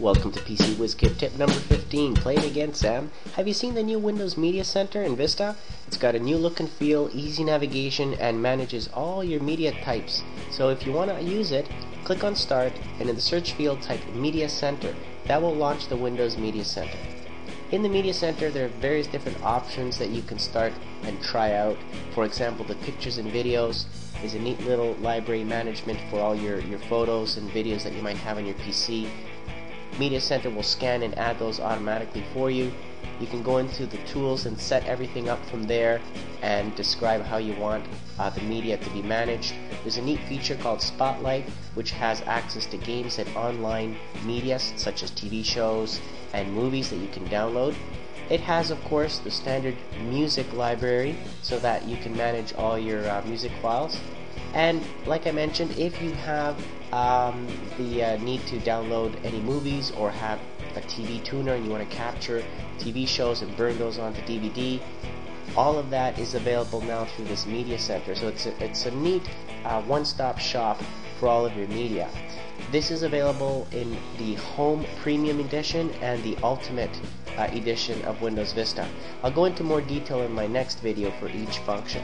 Welcome to PC WizKid tip number 15. Play it again, Sam. Have you seen the new Windows Media Center in Vista? It's got a new look and feel, easy navigation, and manages all your media types. So if you want to use it, click on Start and in the search field type Media Center. That will launch the Windows Media Center. In the Media Center, there are various different options that you can start and try out. For example, the pictures and videos is a neat little library management for all your, your photos and videos that you might have on your PC. Media Center will scan and add those automatically for you. You can go into the tools and set everything up from there and describe how you want uh, the media to be managed. There's a neat feature called Spotlight which has access to games and online media such as TV shows and movies that you can download. It has, of course, the standard music library so that you can manage all your uh, music files. And like I mentioned, if you have um, the uh, need to download any movies or have a TV tuner and you want to capture TV shows and burn those onto DVD, all of that is available now through this media center. So it's a, it's a neat uh, one-stop shop for all of your media. This is available in the Home Premium Edition and the Ultimate uh, Edition of Windows Vista. I'll go into more detail in my next video for each function.